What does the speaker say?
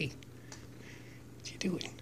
Hey, what you doing?